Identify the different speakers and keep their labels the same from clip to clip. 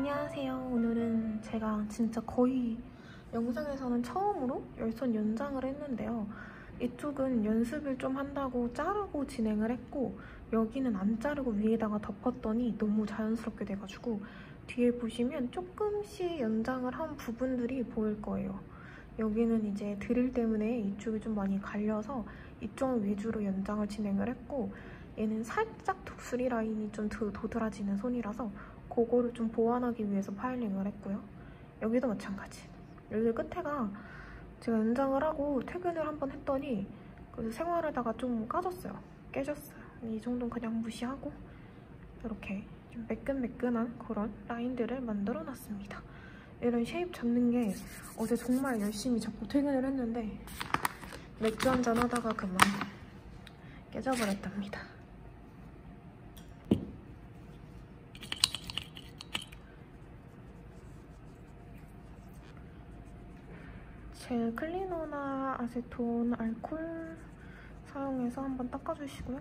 Speaker 1: 안녕하세요. 오늘은 제가 진짜 거의 영상에서는 처음으로 열선 연장을 했는데요. 이쪽은 연습을 좀 한다고 자르고 진행을 했고 여기는 안 자르고 위에다가 덮었더니 너무 자연스럽게 돼가지고 뒤에 보시면 조금씩 연장을 한 부분들이 보일 거예요. 여기는 이제 드릴 때문에 이쪽이 좀 많이 갈려서 이쪽 위주로 연장을 진행을 했고 얘는 살짝 독수리 라인이 좀 도드라지는 손이라서 그거를 좀 보완하기 위해서 파일링을 했고요. 여기도 마찬가지. 여기 끝에가 제가 연장을 하고 퇴근을 한번 했더니 그래서 생활하다가 좀 까졌어요. 깨졌어요. 이 정도는 그냥 무시하고 이렇게 좀 매끈매끈한 그런 라인들을 만들어 놨습니다. 이런 쉐입 잡는 게 어제 정말 열심히 잡고 퇴근을 했는데 맥주 한잔 하다가 그만 깨져버렸답니다. 젤 클리너나 아세톤 알콜 사용해서 한번 닦아주시고요.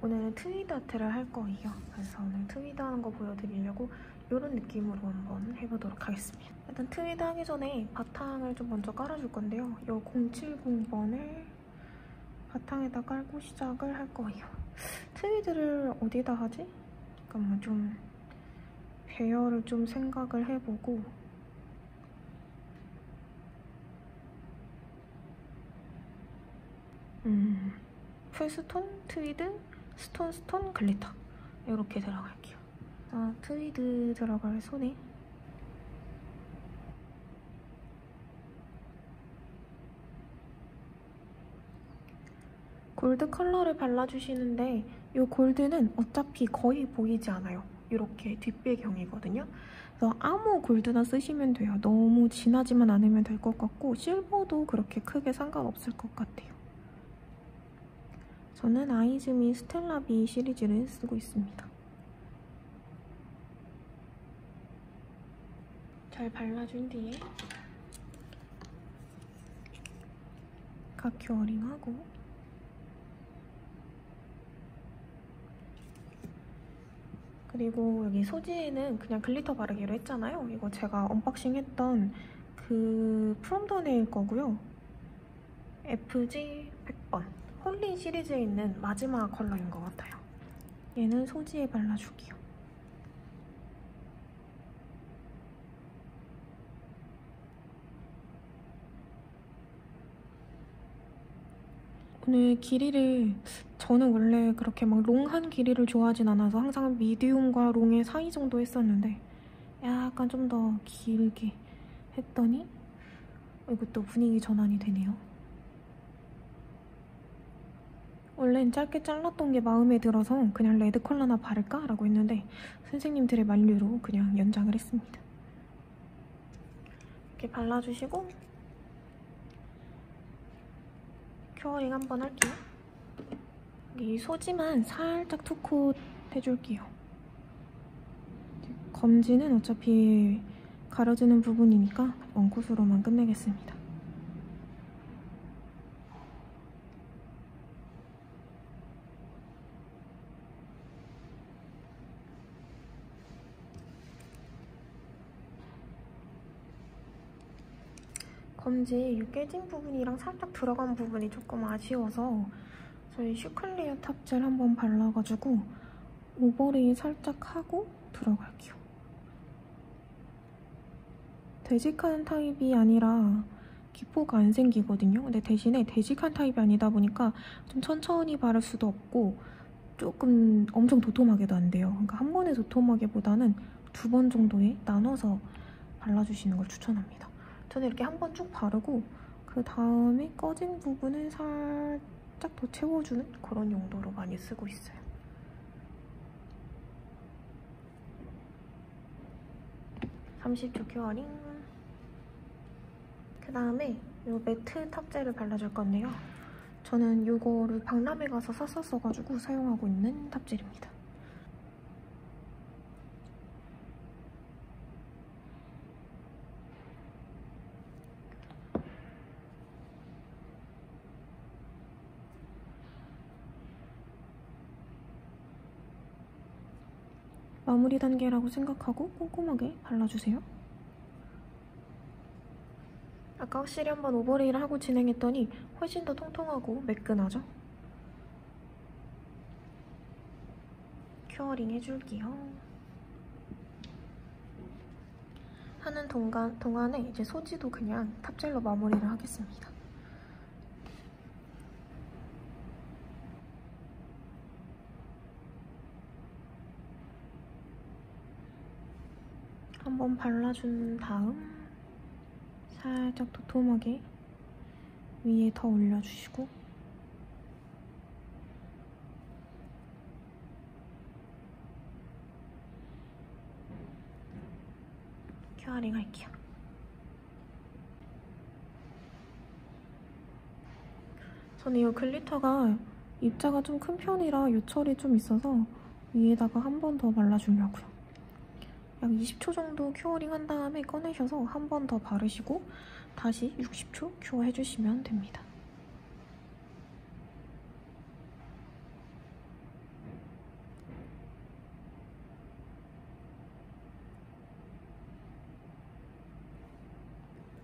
Speaker 1: 오늘은 트위드 아트를 할 거예요. 그래서 오늘 트위드 하는 거 보여드리려고 이런 느낌으로 한번 해보도록 하겠습니다. 일단 트위드 하기 전에 바탕을 좀 먼저 깔아줄 건데요. 이 070번을 바탕에다 깔고 시작을 할 거예요. 트위드를 어디다 하지? 잠깐만 좀 배열을 좀 생각을 해보고. 음, full stone, 트위드, stone, stone, glitter. 이렇게 들어갈게요. 아, 트위드 들어갈 손에. 골드 컬러를 발라주시는데 이 골드는 어차피 거의 보이지 않아요. 이렇게 뒷배경이거든요. 그래서 아무 골드나 쓰시면 돼요. 너무 진하지만 않으면 될 것 같고 실버도 그렇게 크게 상관없을 것 같아요. 저는 아이즈미 스텔라비 시리즈를 쓰고 있습니다. 잘 발라준 뒤에 가curing하고 그리고 여기 소지에는 그냥 glitter 바르기로 했잖아요. 이거 제가 unboxing 했던 그 프롬더 네일 거고요. FG 100번 홀리 시리즈에 있는 마지막 컬러인 것 같아요. 얘는 소지에 발라주기요. 오늘 길이를 저는 원래 그렇게 막 long한 길이를 좋아하진 않아서 항상 medium과 long의 사이 정도 했었는데 약간 좀 더 길게 했더니 이것도 분위기 전환이 되네요. 원래는 짧게 잘랐던 게 마음에 들어서 그냥 레드 컬러나 바를까? 라고 했는데 선생님들의 만류로 그냥 연장을 했습니다. 이렇게 발라주시고 curing 한번 할게요. 이 소지만 살짝 two coat 해줄게요. 검지는 어차피 가려지는 부분이니까 원콧으로만 끝내겠습니다. 검지 이 깨진 부분이랑 살짝 들어간 부분이 조금 아쉬워서 저희 슈클리어 탑젤 한번 발라가지고 오버레이 살짝 하고 들어갈게요. 되직한 타입이 아니라 기포가 안 생기거든요. 근데 대신에 되직한 타입이 아니다 보니까 좀 천천히 바를 수도 없고 조금 엄청 도톰하게도 안 돼요. 그러니까 한 번에 도톰하게보다는 두 번 정도에 나눠서 발라주시는 걸 추천합니다. 저는 이렇게 한번 쭉 바르고 그 다음에 꺼진 부분을 살짝 더 채워주는 그런 용도로 많이 쓰고 있어요. (30초) curing 그 다음에 이 matte top gel을 발라줄 건데요. 저는 이거를 박람회 가서 샀었어가지고 사용하고 있는 top gel입니다. 마무리 단계라고 생각하고 꼼꼼하게 발라주세요. 아까 확실히 한번 overlay를 하고 진행했더니 훨씬 더 통통하고 매끈하죠? curing 해줄게요. 하는 동간, 동안에 이제 소지도 그냥 top gel로 마무리를 하겠습니다. 한번 발라준 다음 살짝 도톰하게 위에 더 올려주시고 curing 할게요. 저는 이 glitter가 입자가 좀 큰 편이라 요철이 좀 있어서 위에다가 한 번 더 발라주려고요. 약 20초 정도 curing 한 다음에 꺼내셔서 한 번 더 바르시고 다시 60초 cure 해주시면 됩니다.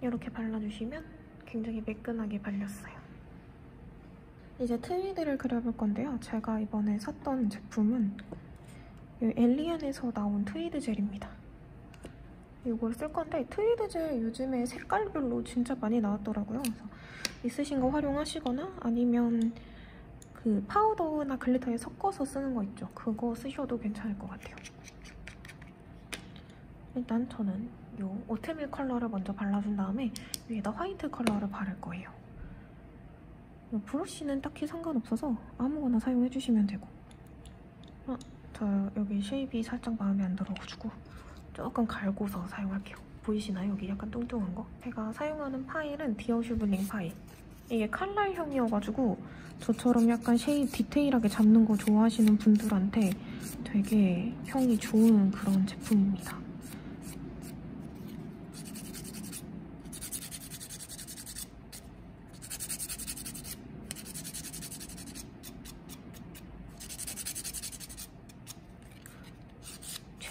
Speaker 1: 이렇게 발라주시면 굉장히 매끈하게 발렸어요. 이제 트위드를 그려볼 건데요. 제가 이번에 샀던 제품은 엘리안에서 나온 트위드 젤입니다. 이걸 쓸 건데 트위드 젤 요즘에 색깔별로 진짜 많이 나왔더라고요. 그래서 있으신 거 활용하시거나 아니면 그 파우더나 glitter에 섞어서 쓰는 거 있죠. 그거 쓰셔도 괜찮을 것 같아요. 일단 저는 이 오트밀 컬러를 먼저 발라준 다음에 위에다 화이트 컬러를 바를 거예요. 브러쉬는 딱히 상관없어서 아무거나 사용해주시면 되고 아, 저 여기 shape이 살짝 마음에 안 들어가지고 조금 갈고서 사용할게요. 보이시나요? 여기 약간 뚱뚱한 거? 제가 사용하는 파일은 디어 슈블링 파일. 이게 칼날형이어가지고 저처럼 약간 shape 디테일하게 잡는 거 좋아하시는 분들한테 되게 평이 좋은 그런 제품입니다.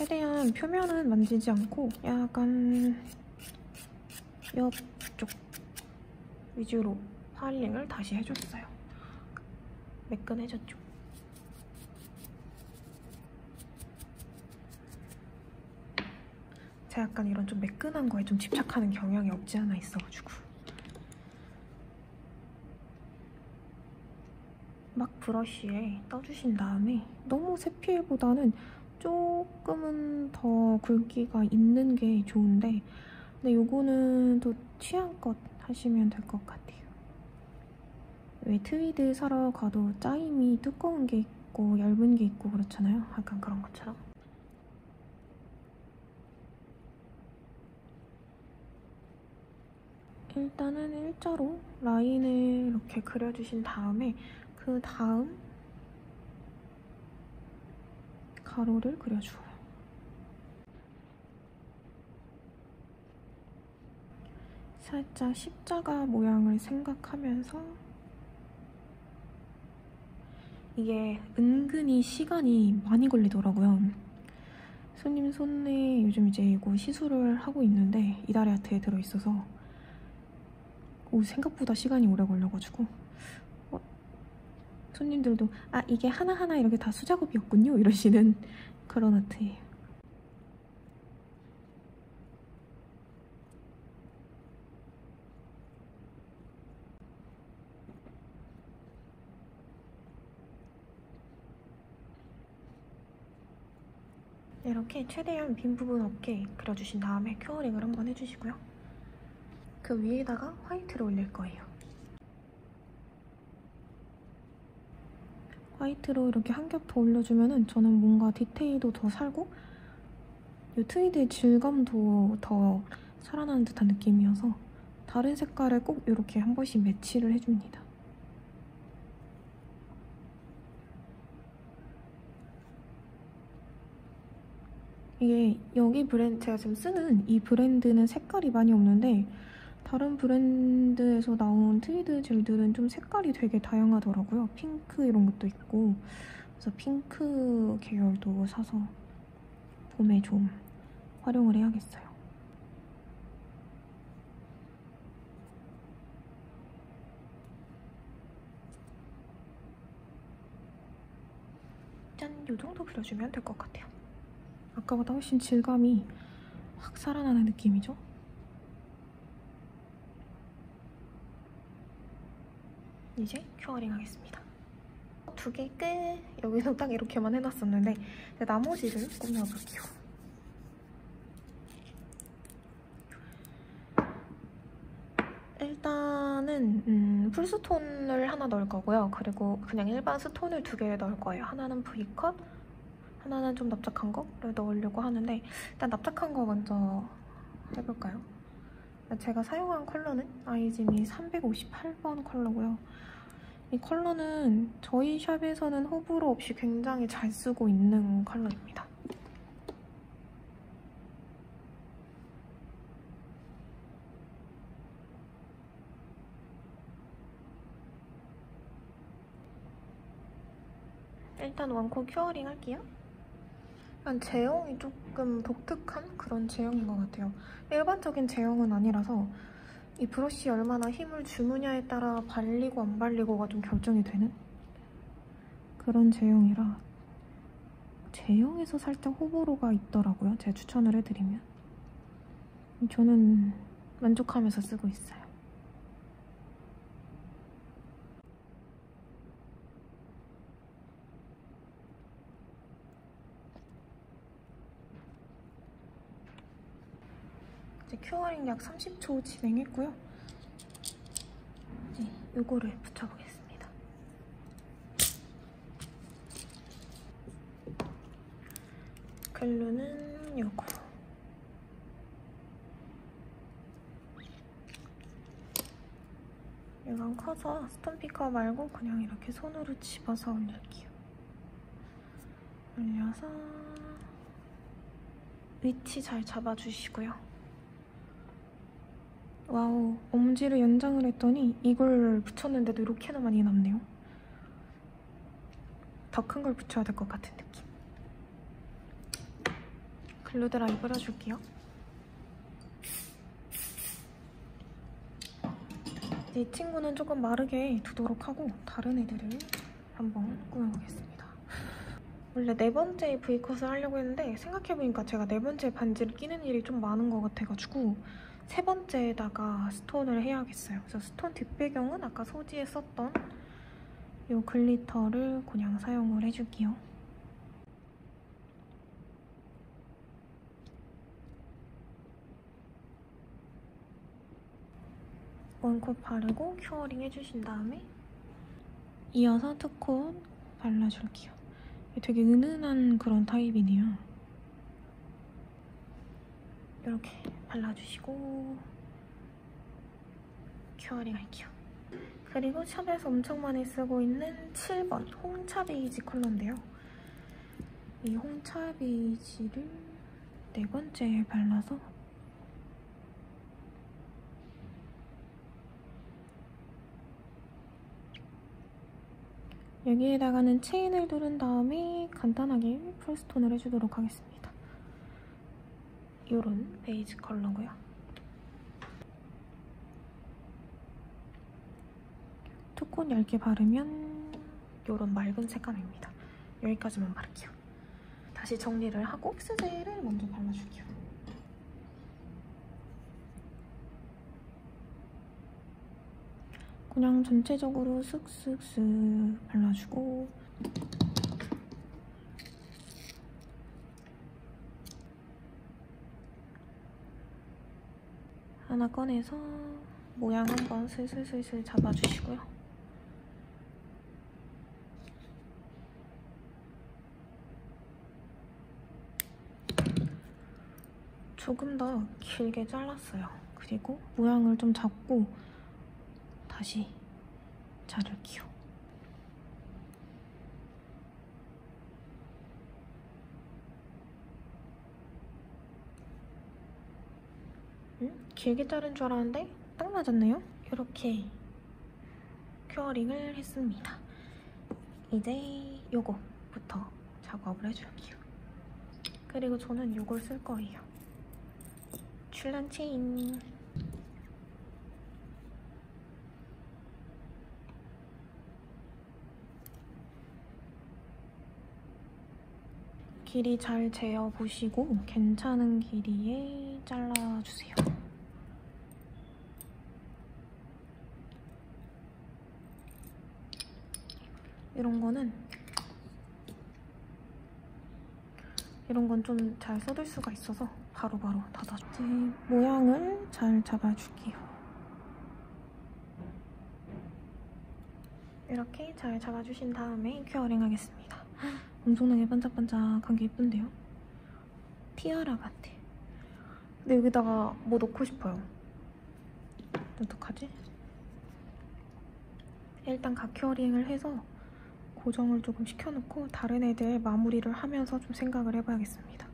Speaker 1: 최대한 표면은 만지지 않고 약간 옆쪽 위주로 파일링을 다시 해줬어요. 매끈해졌죠? 제가 약간 이런 좀 매끈한 거에 좀 집착하는 경향이 없지 않아 있어가지고 막 브러쉬에 떠주신 다음에 너무 세필보다는 조금은 더 굵기가 있는 게 좋은데 근데 요거는 또 취향껏 하시면 될 것 같아요. 왜 트위드 사러 가도 짜임이 두꺼운 게 있고 얇은 게 있고 그렇잖아요. 약간 그런 것처럼. 일단은 일자로 라인을 이렇게 그려주신 다음에 그 다음 가로를 그려주어요. 살짝 십자가 모양을 생각하면서 이게 은근히 시간이 많이 걸리더라고요. 손님 손에 요즘 이제 이거 시술을 하고 있는데 이달의 아트에 들어있어서 오, 생각보다 시간이 오래 걸려가지고 손님들도 아 이게 하나하나 이렇게 다 수작업이었군요 이러시는 그런 아트예요. 이렇게 최대한 빈 부분 없게 그려주신 다음에 큐어링을 한번 해주시고요. 그 위에다가 화이트를 올릴 거예요. 화이트로 이렇게 한 겹 더 올려주면 저는 뭔가 디테일도 더 살고 이 트위드의 질감도 더 살아나는 듯한 느낌이어서 다른 색깔을 꼭 이렇게 한 번씩 매치를 해줍니다. 이게 여기 브랜드 제가 지금 쓰는 이 브랜드는 색깔이 많이 없는데 다른 브랜드에서 나온 트위드 젤들은 좀 색깔이 되게 다양하더라고요. 핑크 이런 것도 있고 그래서 핑크 계열도 사서 봄에 좀 활용을 해야겠어요. 짠! 이 정도 그려주면 될 것 같아요. 아까보다 훨씬 질감이 확 살아나는 느낌이죠? 이제 curing 하겠습니다. 두 개 끝! 여기서 딱 이렇게만 해놨었는데 나머지를 꾸며볼게요. 일단은 음, full stone을 하나 넣을 거고요. 그리고 그냥 일반 stone을 두 개 넣을 거예요. 하나는 V cut, 하나는 좀 납작한 거를 넣으려고 하는데 일단 납작한 거 먼저 해볼까요? 제가 사용한 컬러는 아이즈미 358번 컬러고요. 이 컬러는 저희 샵에서는 호불호 없이 굉장히 잘 쓰고 있는 컬러입니다. 일단 one coat curing 할게요. 약간 제형이 조금 독특한 그런 제형인 것 같아요. 일반적인 제형은 아니라서 이 브러쉬에 얼마나 힘을 주느냐에 따라 발리고 안 발리고가 좀 결정이 되는 그런 제형이라 제형에서 살짝 호불호가 있더라고요. 제가 추천을 해드리면. 저는 만족하면서 쓰고 있어요. 이제 curing 약 30초 진행했고요. 이제 요거를 붙여보겠습니다. glue는 요거. 이건 커서 stone picker 말고 그냥 이렇게 손으로 집어서 올릴게요. 올려서 위치 잘 잡아주시고요. 와우, 엄지를 연장을 했더니 이걸 붙였는데도 이렇게나 많이 남네요. 더 큰 걸 붙여야 될 것 같은 느낌. glue dry를 해줄게요. 이 친구는 조금 마르게 두도록 하고 다른 애들을 한번 꾸며보겠습니다. 원래 네 번째 V컷을 하려고 했는데 생각해보니까 제가 네 번째 반지를 끼는 일이 좀 많은 것 같아가지고 세 번째에다가 stone을 해야겠어요. 그래서 stone 뒷배경은 아까 소지에 썼던 이 glitter를 그냥 사용을 해줄게요. one coat 바르고 curing 해주신 다음에 이어서 two coat 발라줄게요. 되게 은은한 그런 타입이네요. 이렇게 발라주시고 curing 할게요. 그리고 shop에서 엄청 많이 쓰고 있는 7번 홍차 베이지 컬러인데요. 이 홍차 베이지를 네 번째에 발라서 여기에다가는 체인을 두른 다음에 간단하게 풀스톤을 해주도록 하겠습니다. 이런 베이지 컬러고요. 투콘 얇게 바르면 이런 맑은 색감입니다. 여기까지만 바를게요. 다시 정리를 하고 픽스젤을 먼저 발라줄게요. 그냥 전체적으로 쓱쓱쓱 발라주고 하나 꺼내서 모양 한번 슬슬슬슬 잡아주시고요. 조금 더 길게 잘랐어요. 그리고 모양을 좀 잡고 다시 자를게요. 음? 길게 자른 줄 알았는데 딱 맞았네요. 이렇게 큐어링을 했습니다. 이제 요거부터 작업을 해줄게요. 그리고 저는 이걸 쓸 거예요. 출란 체인. 길이 잘 재어보시고 괜찮은 길이에 잘라주세요. 이런 거는 이런 건 좀 잘 쏟을 수가 있어서 바로 바로 닫아줘. 이제 모양을 잘 잡아줄게요. 이렇게 잘 잡아주신 다음에 curing 하겠습니다. 엄청나게 반짝반짝한 게 예쁜데요? 티아라 같아. 근데 여기다가 뭐 넣고 싶어요. 어떡하지? 일단 가curing을 해서 고정을 조금 시켜놓고 다른 애들 마무리를 하면서 좀 생각을 해봐야겠습니다.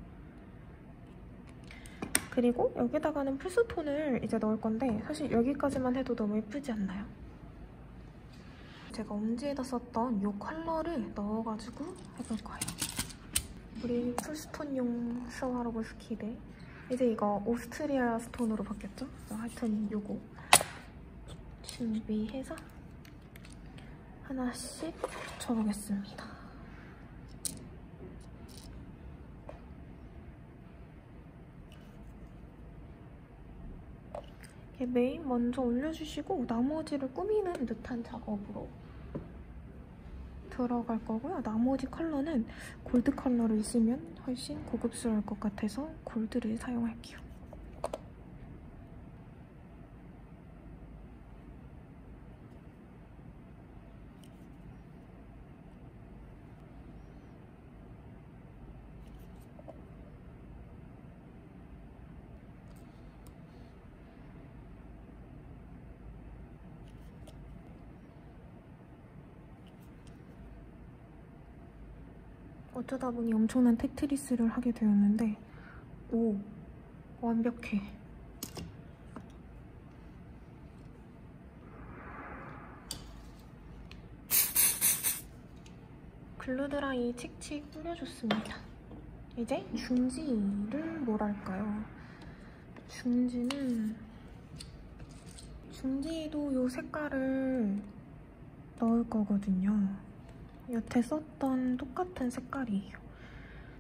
Speaker 1: 그리고 여기다가는 full stone을 이제 넣을 건데 사실 여기까지만 해도 너무 예쁘지 않나요? 제가 엄지에다 썼던 이 컬러를 넣어가지고 해볼 거예요. 우리 full stone용 스와로브스키인데 이제 이거 오스트리아 stone으로 바뀌었죠? 하여튼 이거 준비해서 하나씩 붙여보겠습니다. 메인 먼저 올려주시고 나머지를 꾸미는 듯한 작업으로 들어갈 거고요. 나머지 컬러는 골드 컬러를 쓰면 훨씬 고급스러울 것 같아서 골드를 사용할게요. 어쩌다 보니 엄청난 테트리스를 하게 되었는데 오 완벽해. 글루드라이 칙칙 뿌려줬습니다. 이제 중지를 뭐랄까요? 중지는 중지도 이 색깔을 넣을 거거든요 여태 썼던 똑같은 색깔이에요.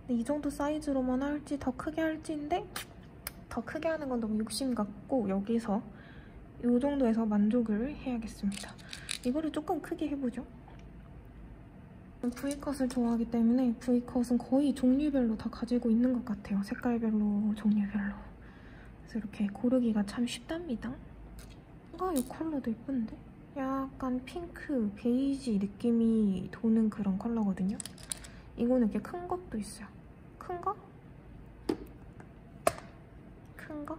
Speaker 1: 이 정도 사이즈로만 할지 더 크게 할지인데 더 크게 하는 건 너무 욕심 같고 여기서 이 정도에서 만족을 해야겠습니다. 이거를 조금 크게 해보죠. V컷을 좋아하기 때문에 V컷은 거의 종류별로 다 가지고 있는 것 같아요. 색깔별로, 종류별로. 그래서 이렇게 고르기가 참 쉽답니다. 뭔가 이 컬러도 예쁜데? 약간 핑크, 베이지 느낌이 도는 그런 컬러거든요. 이거는 이렇게 큰 것도 있어요. 큰 거? 큰 거?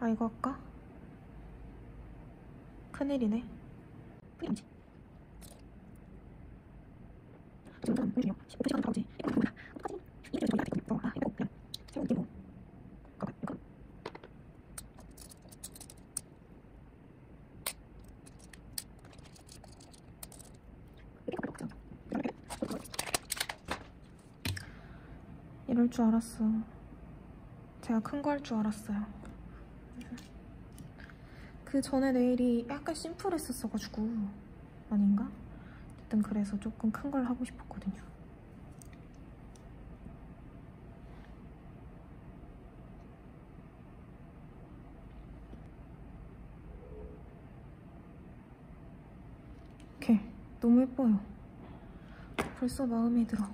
Speaker 1: 아 이거 할까? 큰일이네. 지금 좀 보여요. 15시간 바로지. 이거 뭐야? 똑같이. 이게 좀 머리가 돼. 아, 이거 그냥 세우기 뭐. 이럴 줄 알았어. 제가 큰 거 할 줄 알았어요. 그 전에 네일이 약간 심플했었어가지고 아닌가? 어쨌든 그래서 조금 큰 걸 하고 싶었거든요. 너무 예뻐요. 벌써 마음에 들어.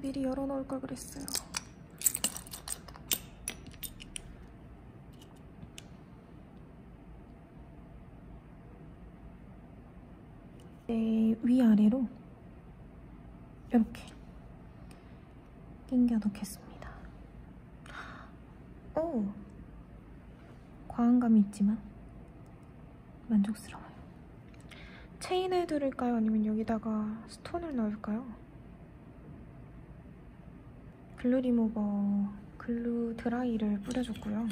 Speaker 1: 미리 열어놓을 걸 그랬어요. 네, 위아래로 이렇게 끼겨 넣겠습니다. 오! 과한 감이 있지만 만족스러워요. 체인을 두를까요? 아니면 여기다가 stone을 넣을까요? 글루 리무버 글루 드라이를 뿌려줬고요.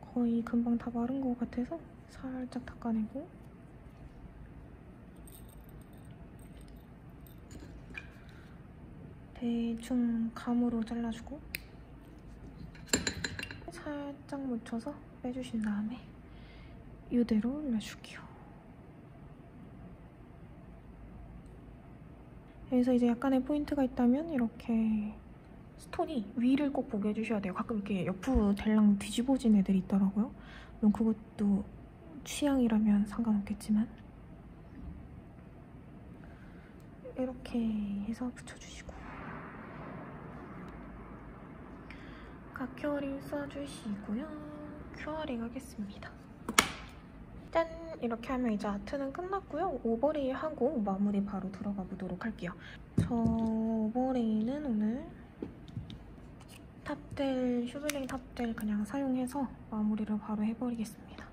Speaker 1: 거의 금방 다 마른 것 같아서 살짝 닦아내고 대충 감으로 잘라주고 살짝 묻혀서 빼주신 다음에 이대로 올려줄게요. 여기서 이제 약간의 포인트가 있다면 이렇게 스톤이 위를 꼭 보게 해주셔야 돼요. 가끔 이렇게 옆으로 델랑 뒤집어진 애들이 있더라고요. 물론 그것도 취향이라면 상관없겠지만 이렇게 해서 붙여주시고 가curing 써주시고요. curing 하겠습니다. 짠! 이렇게 하면 이제 아트는 끝났고요. overlay 하고 마무리 바로 들어가 보도록 할게요. 저 overlay는 오늘 top gel, 슈블링 top gel 그냥 사용해서 마무리를 바로 해버리겠습니다.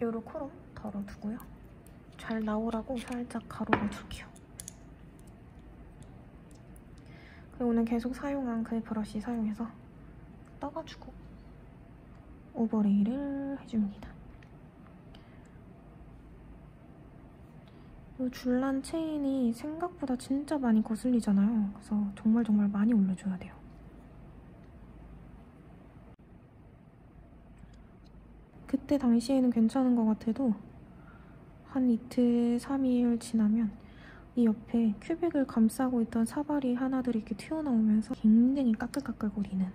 Speaker 1: 요로 코로 덜어두고요. 잘 나오라고 살짝 가로로 줄게요. 그리고 오늘 계속 사용한 그 브러쉬 사용해서 떠가지고 오버레이를 해줍니다. 이 줄란 체인이 생각보다 진짜 많이 거슬리잖아요. 그래서 정말 정말 많이 올려줘야 돼요. 그때 당시에는 괜찮은 것 같아도 한 이틀, 3일 지나면 이 옆에 큐빅을 감싸고 있던 사발이 하나들이 이렇게 튀어나오면서 굉장히 까끌까끌거리는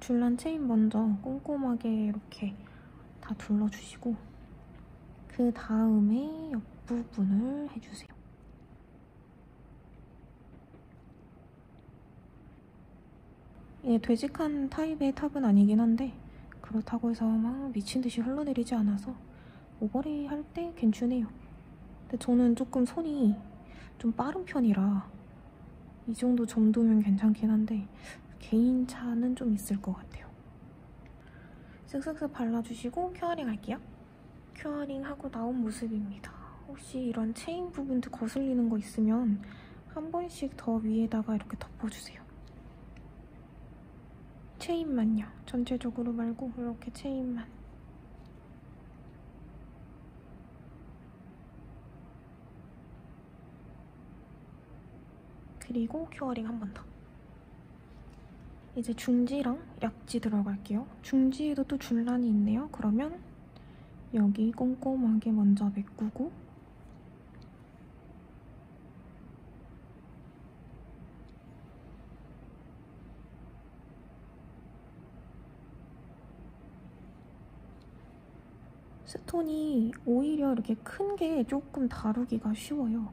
Speaker 1: 줄란 체인 먼저 꼼꼼하게 이렇게 다 둘러주시고 그 다음에 옆부분을 해주세요. 예, 되직한 타입의 top은 아니긴 한데 그렇다고 해서 막 미친 듯이 흘러내리지 않아서 overlay 할 때 괜찮네요. 근데 저는 조금 손이 좀 빠른 편이라 이 정도 정도면 괜찮긴 한데 개인 차는 좀 있을 것 같아요. 쓱쓱쓱 발라주시고 curing 할게요. curing 하고 나온 모습입니다. 혹시 이런 체인 부분도 거슬리는 거 있으면 한 번씩 더 위에다가 이렇게 덮어주세요. 체인만요. 전체적으로 말고 이렇게 체인만. 그리고 curing 한 번 더. 이제 중지랑 약지 들어갈게요. 중지에도 또 줄란이 있네요. 그러면 여기 꼼꼼하게 먼저 메꾸고 스톤이 오히려 이렇게 큰 게 조금 다루기가 쉬워요.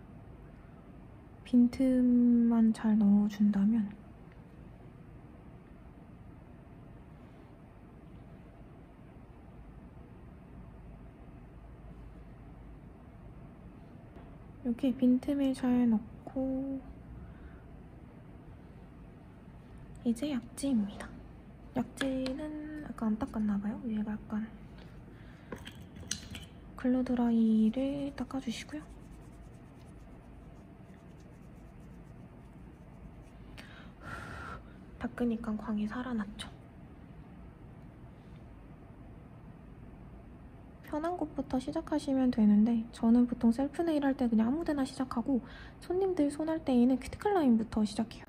Speaker 1: 빈틈만 잘 넣어준다면 이렇게 빈틈에 잘 넣고 이제 약지입니다. 약지는 약간 안 닦았나봐요. 위에가 약간 글로드라이를 닦아주시고요. 닦으니까 광이 살아났죠. 편한 곳부터 시작하시면 되는데 저는 보통 셀프 네일 할 때 그냥 아무 데나 시작하고 손님들 손 할 때에는 큐티클 라인부터 시작해요.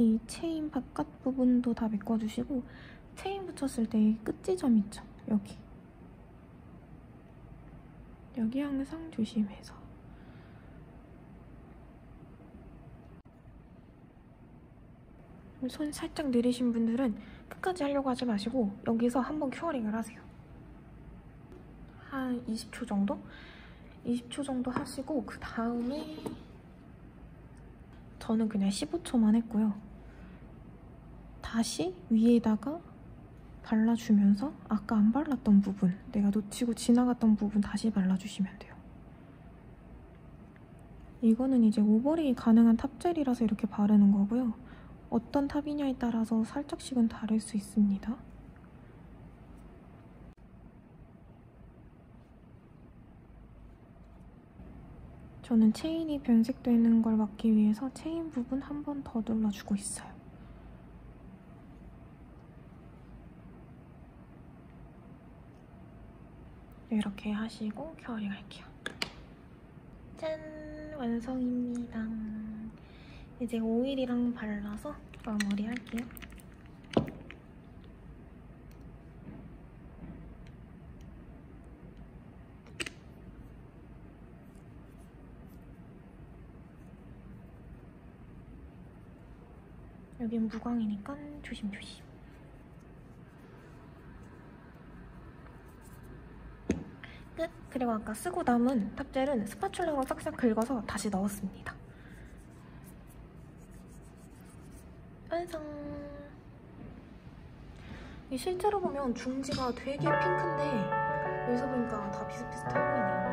Speaker 1: 이 체인 바깥 부분도 다 메꿔주시고 체인 붙였을 때 끝지점 있죠? 여기. 여기 항상 조심해서. 손 살짝 느리신 분들은 끝까지 하려고 하지 마시고 여기서 한번 curing을 하세요. 한 20초 정도? 20초 정도 하시고 그 다음에 저는 그냥 15초만 했고요. 다시 위에다가 발라주면서 아까 안 발랐던 부분, 내가 놓치고 지나갔던 부분 다시 발라주시면 돼요. 이거는 이제 오버레이 가능한 탑젤이라서 이렇게 바르는 거고요. 어떤 탑이냐에 따라서 살짝씩은 다를 수 있습니다. 저는 체인이 변색되는 걸 막기 위해서 체인 부분 한 번 더 눌러주고 있어요. 이렇게 하시고 겨울이 갈게요. 짠! 완성입니다. 이제 오일이랑 발라서 마무리할게요. 여긴 무광이니까 조심조심. 끝! 그리고 아까 쓰고 남은 탑젤은 스파츌러로 싹싹 긁어서 다시 넣었습니다. 완성! 실제로 보면 중지가 되게 핑크인데 여기서 보니까 다 비슷비슷해 보이네요.